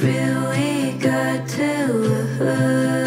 really we got to.